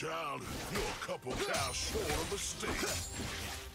child. You're a couple cows short of a steak.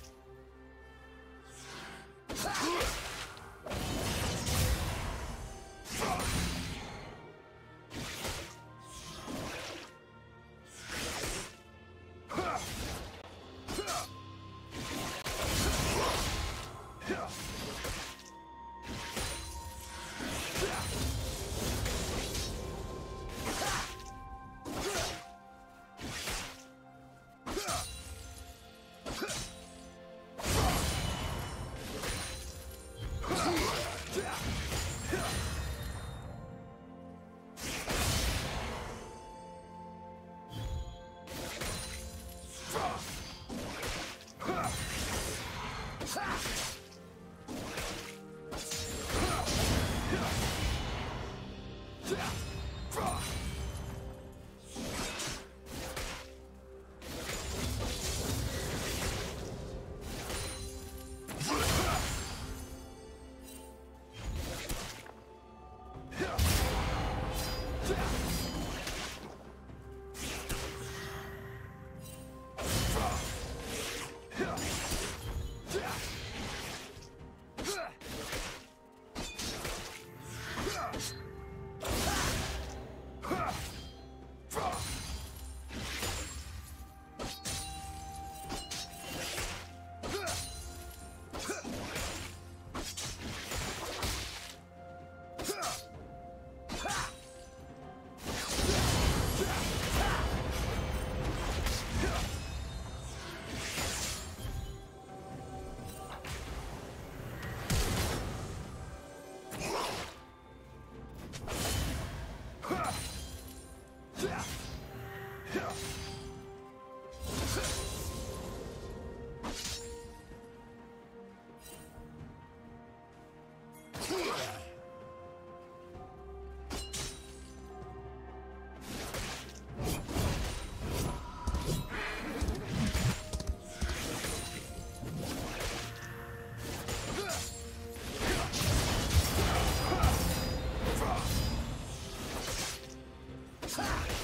Fire!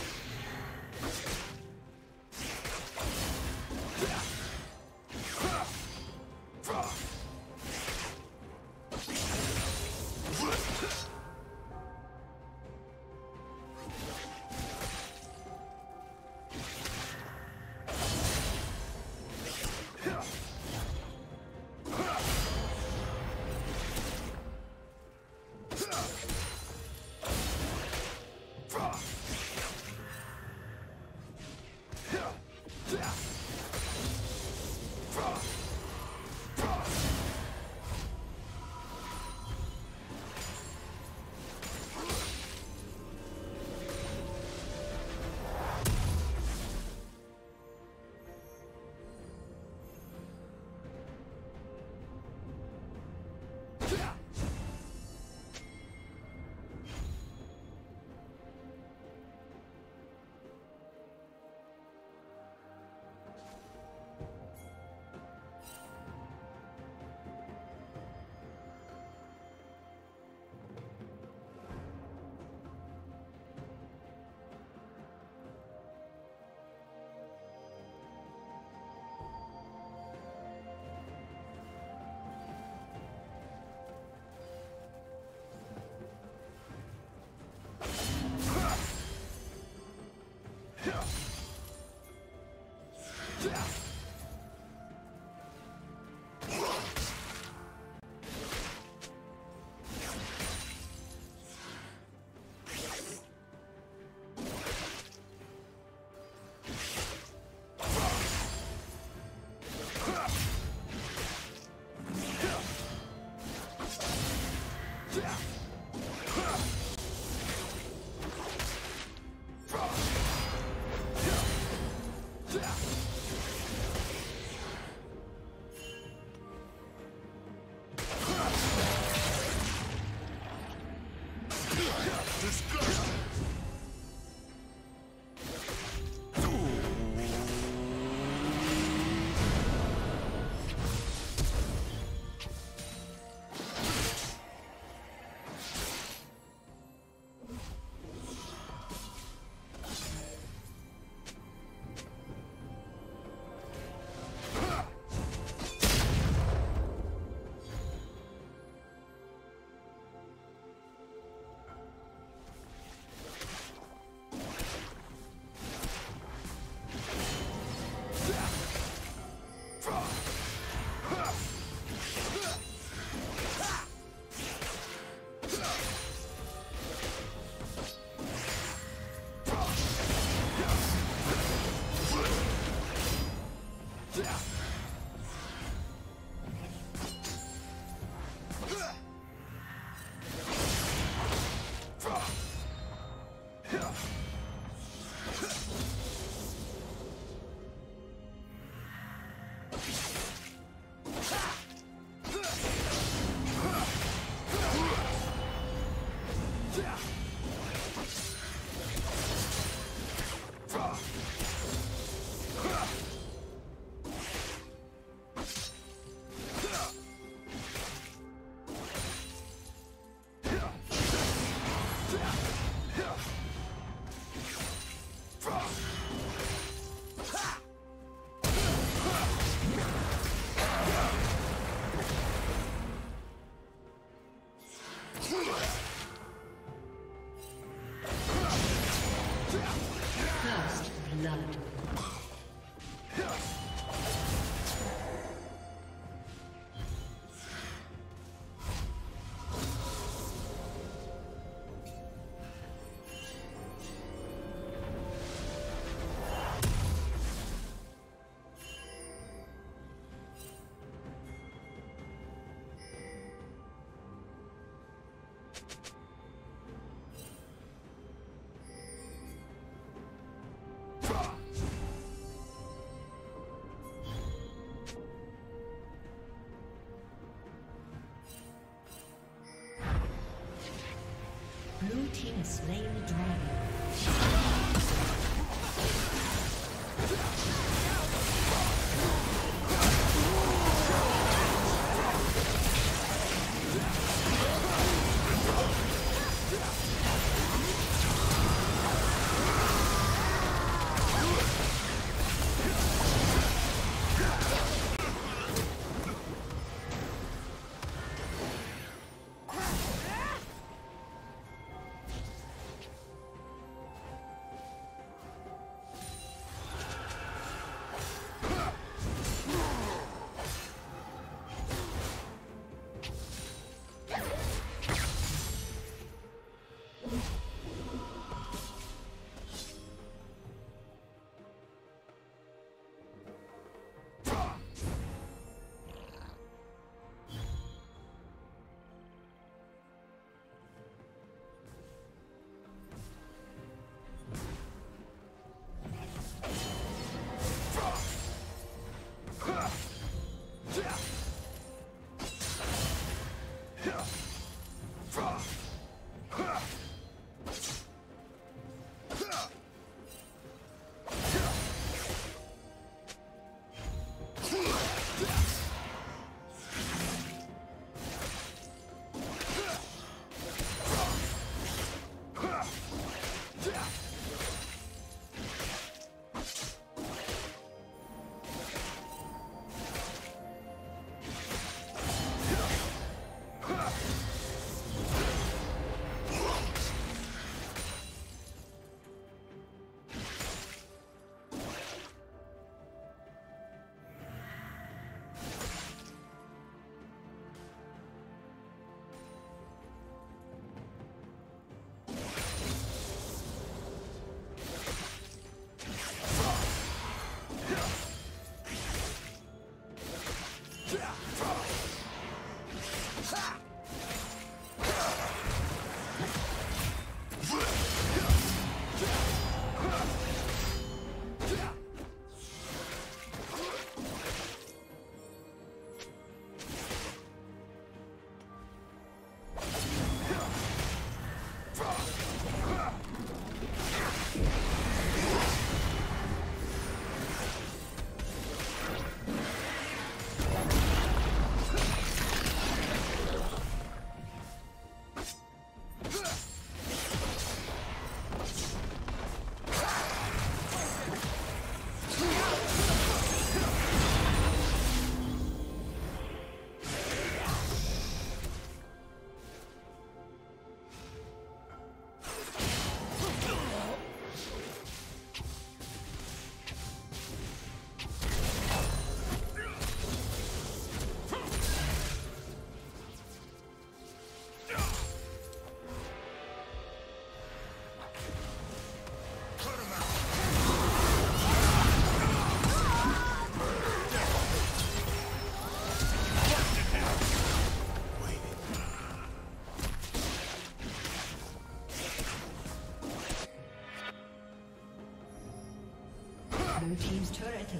Slain the dragon.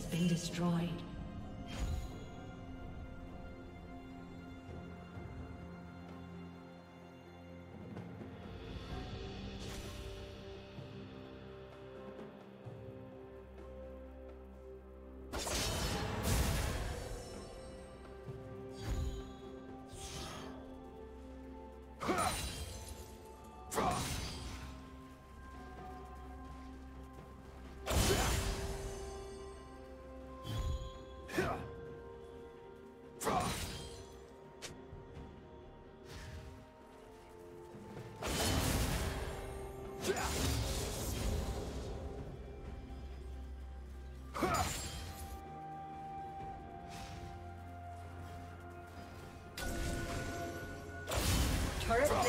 Has been destroyed.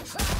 Ha!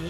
A